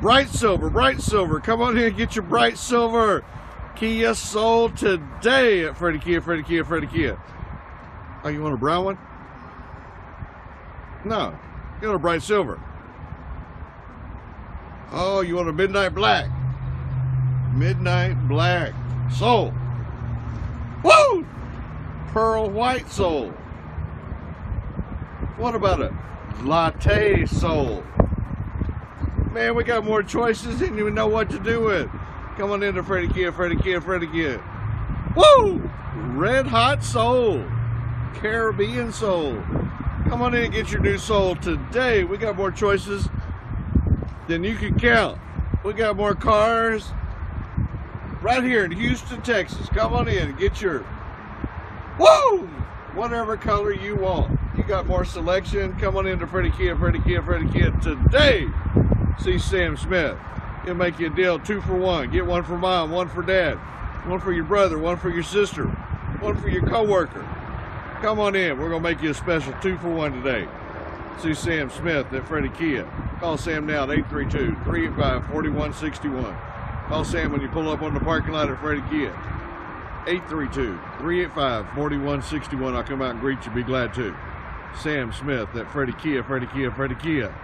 Bright silver, bright silver. Come on here and get your bright silver. Kia sold today at Fredy Kia, Fredy Kia, Fredy Kia. Oh, you want a brown one? No, you want a bright silver. Oh, you want a midnight black? Midnight black. Sold. Woo! Pearl white sold. What about a latte sold? Man, we got more choices than you know what to do with. Come on in to Fredy Kia, Fredy Kia, Fredy Kia. Woo! Red hot soul. Caribbean soul. Come on in and get your new soul today. We got more choices than you can count. We got more cars right here in Houston, Texas. Come on in and get your woo! Whatever color you want. You got more selection. Come on in to Fredy Kia, Fredy Kia, Fredy Kia today. See Sam Smith. He'll make you a deal two for one. Get one for mom, one for dad, one for your brother, one for your sister, one for your coworker. Come on in. We're going to make you a special two for one today. See Sam Smith at Fredy Kia. Call Sam now at 832 385 4161. Call Sam when you pull up on the parking lot at Fredy Kia. 832 385 4161. I'll come out and greet you. Be glad to. Sam Smith at Fredy Kia, Fredy Kia, Fredy Kia.